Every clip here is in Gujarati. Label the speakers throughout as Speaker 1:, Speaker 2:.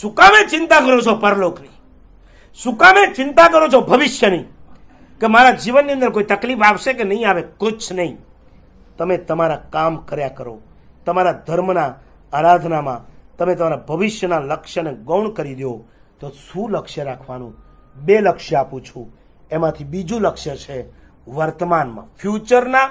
Speaker 1: શું કામે ચિંતા કરો છો પરલોકની? શું કામે ચિંતા કરો છો ભવિષ્યની? કે મારા જીવનની અંદર કોઈ તકલીફ આવશે કે નહીં આવે? કુછ નહીં. તમે તમારા કામ કર્યા કરો. તમારા ધર્મના આરાધનામાં તમે તમારા ભવિષ્યના લક્ષ્યને ગૌણ કરી દો. તો શું લક્ષ્ય રાખવાનું? બે લક્ષ્ય આપું છું. એમાંથી બીજું લક્ષ્ય છે વર્તમાનમાં. ફ્યુચરના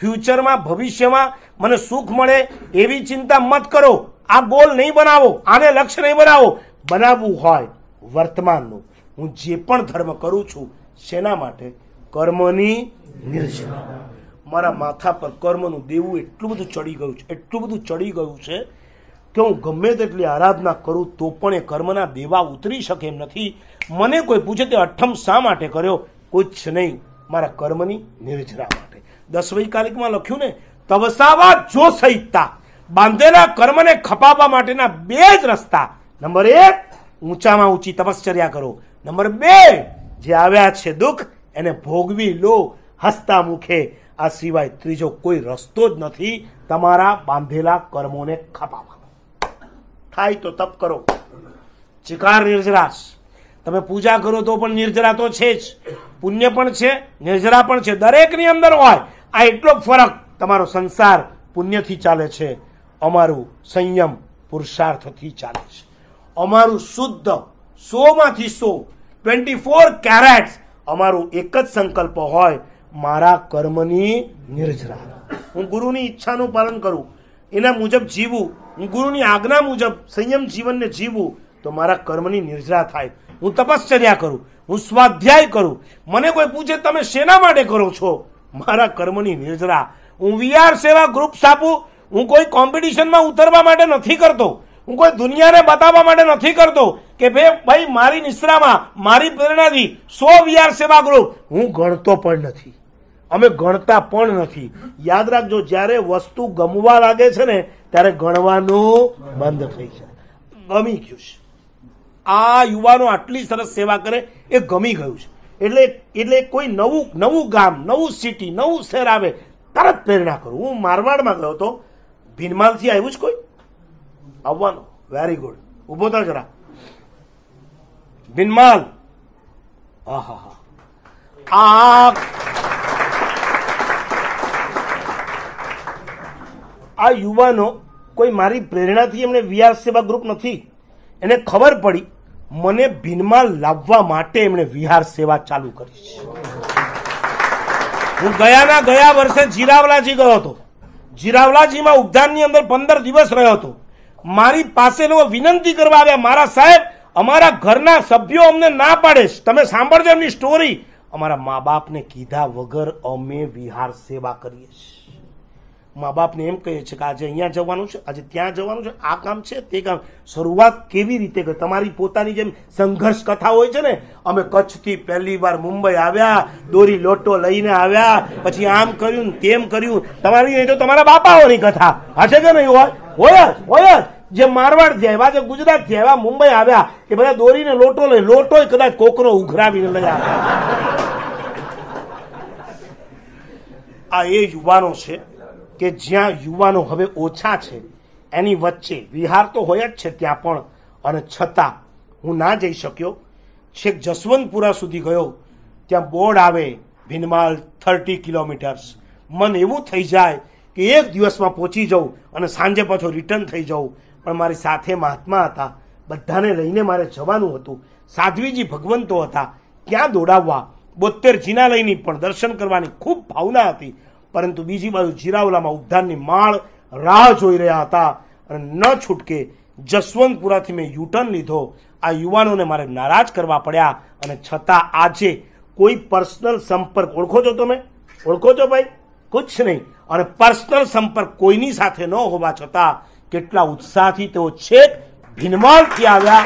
Speaker 1: ફ્યુચરમાં ભવિષ્યમાં મને સુખ મળે એવી ચિંતા મત કરો. આ ગોલ નહીં બનાવો, આને લક્ષ્ય નહીં બનાવો. બનાવવું હોય વર્તમાનનું. હું જે પણ ધર્મ કરું છું, શેના માટે? કર્મની નિર્જના મારા માથા પર કર્મનું દેવું એટલું બધું ચડી ગયું છે, એટલું બધું ચડી ગયું છે કે હું ગમે તેટલી આરાધના કરું તો પણ એ કર્મના દેવા ઉતરી શકે એમ નથી. મને કોઈ પૂછે તે અઠમ શા માટે કર્યો? કુછ નહીં. મારા કર્મની નિર્જરા માટે. દસ વૈકાલિકમાં લખ્યું ને, તવસાવા જો સહિતતા બાંધેલા કર્મને ખપાવવા માટેના બે જ રસ્તા. નંબર એક, ઊંચામાં ઊંચી તપશ્ચર્યા કરો. નંબર બે, જે આવ્યા છે દુઃખ, એને ભોગવી લો. હસતા મુખે. આ સિવાય ત્રીજો કોઈ રસ્તો જ નથી તમારા બાંધેલા કર્મોને ખપાવવાનો. થાય તો તપ કરો. ચિકાર નિર્જરાશ. તમે પૂજા કરો તો પણ નિર્જરા તો છે જ. પુણ્ય પણ છે, નિર્જરા પણ છે. દરેકની અંદર હોય. આ એટલો ફરક તમારો સંસાર પુણ્યથી ચાલે છે. અમારું સંયમ પુરુષાર્થથી ચાલે છે. અમારું શુદ્ધ સોમાંથી સો ટ્વેન્ટી ફોર કેરેટ અમારું એક જ સંકલ્પ હોય, મારા કર્મની નિર્જરા. હું ગુરુની ઈચ્છાનું પાલન કરું, એના મુજબ જીવું, હું ગુરુની આજ્ઞા મુજબ સંયમ જીવનને જીવું, તો મારા કર્મની નિર્જરા થાય. હું તપશ્ચર્યા કરું, હું સ્વાધ્યાય કરું. મને કોઈ પૂછે તમે શેના માટે કરો છો? મારા કર્મની નિર્જરા. હું વીઆર સેવા ગ્રુપ આપું હું કોઈ કોમ્પિટિશનમાં ઉતરવા માટે નથી કરતો. હું કોઈ દુનિયાને બતાવવા માટે નથી કરતો કે ભાઈ મારી નિશ્રામાં, મારી પ્રેરણાથી સો વીઆર સેવા ગ્રુપ હું ગણતો પણ નથી. અમે ગણતા પણ નથી. યાદ રાખજો, જ્યારે વસ્તુ ગમવા લાગે છે ને, ત્યારે ગણવાનું બંધ થઈ જાય. ગમી ગયું છે. આ યુવાનો આટલી સરસ સેવા કરે, એ ગમી ગયું છે. એટલે એટલે કોઈ નવું નવું ગામ, નવું સિટી નવું શહેર આવે, તરત પ્રેરણા કરું. હું મારવાડમાં ગયો હતો. ભીનમાલથી આવ્યું છે કોઈ? આવવાનું. વેરી ગુડ ઊભો થા જરા. ભીનમાલ. આહા આ આ યુવાનો કોઈ મારી પ્રેરણાથી એમને વીઆર સેવા ગ્રુપ નથી. એને ખબર પડી, મને ભીનમાં લાવવા માટે એમણે વિહાર સેવા ચાલુ કરી છે. હું ગયાના ગયા વર્ષે જીરાવલાજી ગયો હતો. જીરાવલાજીમાં ઉદ્યાનની અંદર પંદર દિવસ રહ્યો હતો. મારી પાસે લોકો વિનંતી કરવા આવ્યા, મારા સાહેબ, અમારા ઘરના સભ્યો અમને ના પાડે તમે સાંભળજો એમની સ્ટોરી અમારા મા બાપને કીધા વગર અમે વિહાર સેવા કરીએ છીએ. મા બાપને એમ કહીએ છીએ કે આજે અહીંયા જવાનું છે, આજે ત્યાં જવાનું છે. આ કામ છે, તે કામ. શરૂઆત કેવી રીતે કરી? તમારી પોતાની જેમ સંઘર્ષ કથા હોય છે ને, અમે કચ્છથી પહેલી વાર મુંબઈ આવ્યા, દોરી લોટો લઈને આવ્યા, પછી આમ કર્યું તેમ કર્યું. તમારી તો તમારા બાપાઓની કથા. હશે કે નહીં હોય? હોય જ હોય જ. જે મારવાડ આવ્યા, જે ગુજરાતથી આવ્યા, મુંબઈ આવ્યા, એ બધા દોરીને લોટો લઈ લોટો કદાચ કોકનો ઉઘરાવીને લઈ આવ્યા. આ એ યુવાનો છે. કે જ્યાં યુવાનો હવે ઓછા છે, એની વચ્ચે વિહાર તો હોય જ છે ત્યાં પણ. અને છતાં હું ના જઈ શક્યો. છેક જસવંતપુરા સુધી ગયો, ત્યાં બોર્ડ આવે, ભીનમાલ થર્ટી કિલોમીટર્સ. મન એવું થઈ જાય કે એક દિવસમાં પહોંચી જાઉં અને સાંજે પાછો રિટર્ન થઈ જાઉં. પણ મારી સાથે મહાત્મા હતા. બધાને લઈને મારે જવાનું હતું. સાધ્વીજી ભગવંતો હતા. ક્યાં દોડાવવા. બોતેર જીનાલયની પણ દર્શન કરવાની ખૂબ ભાવના હતી. પરંતુ બીજી બાજુ જીરાવલામાં ઉદ્ધારની માળ રાહ જોઈ રહ્યા હતા અને ન છૂટકે જસવંતપુરાથી મેં યુટર્ન લીધો. આ યુવાનોને મારે નારાજ કરવા પડ્યા અને છતાં આજે કોઈ પર્સનલ સંપર્ક. ઓળખો છો તમે? ઓળખો છો ભાઈ? કુછ નહીં. અને પર્સનલ સંપર્ક કોઈની સાથે ન હોવા છતાં કેટલા ઉત્સાહથી તેઓ છેક ભીનમાળથી આવ્યા.